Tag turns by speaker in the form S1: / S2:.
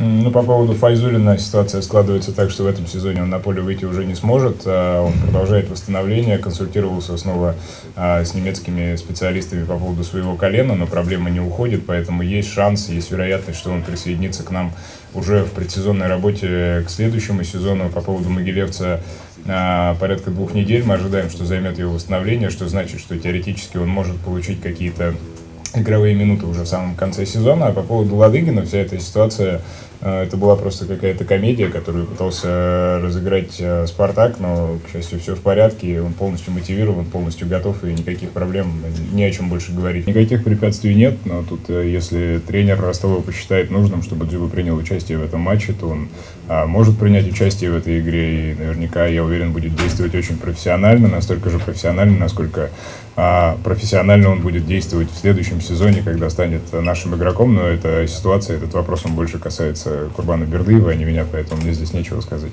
S1: Ну, по поводу Файзулина ситуация складывается так, что в этом сезоне он на поле выйти уже не сможет. А он продолжает восстановление, консультировался снова а, с немецкими специалистами по поводу своего колена, но проблема не уходит, поэтому есть шанс, есть вероятность, что он присоединится к нам уже в предсезонной работе к следующему сезону. По поводу Могилевца а, порядка двух недель мы ожидаем, что займет его восстановление, что значит, что теоретически он может получить какие-то игровые минуты уже в самом конце сезона. А по поводу Ладыгина вся эта ситуация Э, это была просто какая-то комедия, которую пытался разыграть э, Спартак, но, к счастью, все в порядке, он полностью мотивирован, полностью готов, и никаких проблем, ни о чем больше говорить. Никаких препятствий нет, но тут, э, если тренер Ростова посчитает нужным, чтобы Джиба принял участие в этом матче, то он а, может принять участие в этой игре, и наверняка, я уверен, будет действовать очень профессионально, настолько же профессионально, насколько а, профессионально он будет действовать в следующем сезоне, когда станет нашим игроком, но эта ситуация, этот вопрос, он больше касается Курбана Бердыева, а не меня, поэтому мне здесь нечего сказать.